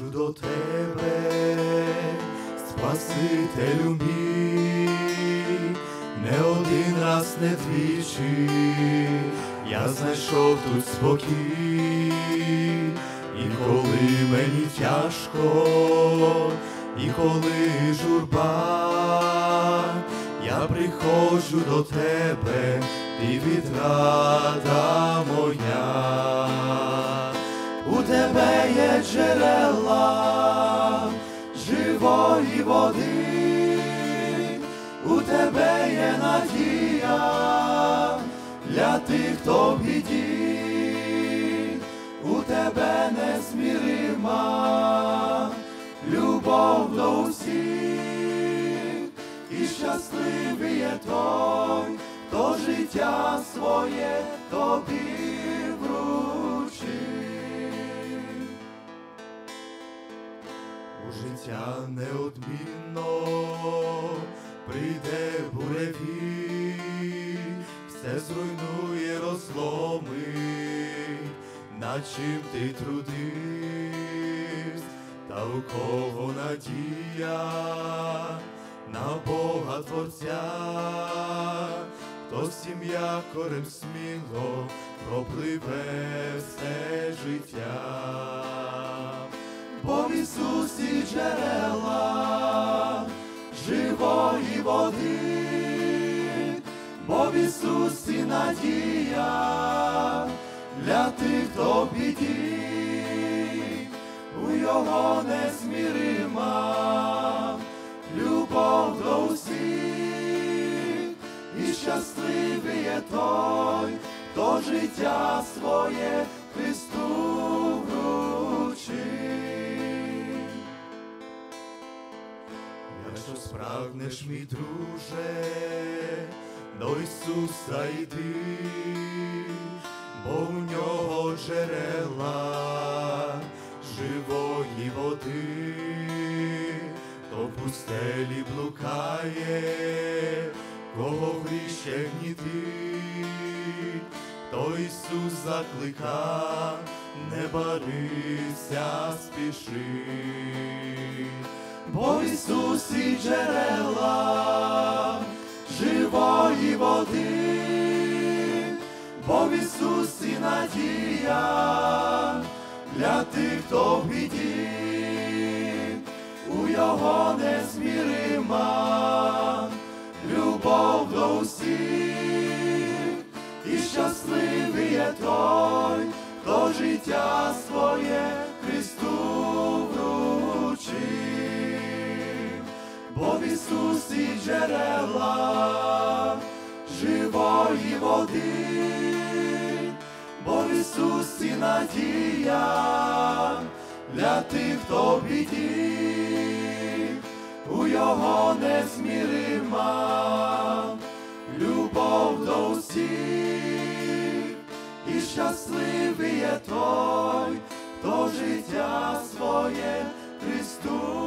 приходжу до тебе, Спасителю мій, не один раз, не двічі, я знайшов тут спокій, і коли мені тяжко, і коли журба, я приходжу до тебе, ти відрада моя. У тебе є джерела живої води, у тебе є надія для тих, хто в біді, у тебе незмірима любов до усіх, і щасливий є той, хто життя своє тобі Життя неодмінно. Прийде буревій, все зруйнує розломить, над чим ти трудився, та у кого надія на Бога Творця, то всім якорем сміло пропливе джерела живої води, бо в Ісусі надія для тих, хто в біді, у Його незмірима любов до усіх, і щасливий є той, хто життя своє Христу Якщо спрагнеш, мій друже, до Ісуса йди, бо у нього джерела живої води, то в пустелі блукає, кого гріще гнітить, то Ісус заклика, не барися, спіши бо Ісусі джерела живої води, бо в Ісусі надія для тих, хто в біді, у Його незмірима любов до усіх, і щасливий є той, хто життя своє Христу вручив, бо в Ісусі джерела живої води, бо в Ісусі надія для тих, хто в біді, у Його незмірима любов до усіх, і щасливий є той, хто життя своє Христу.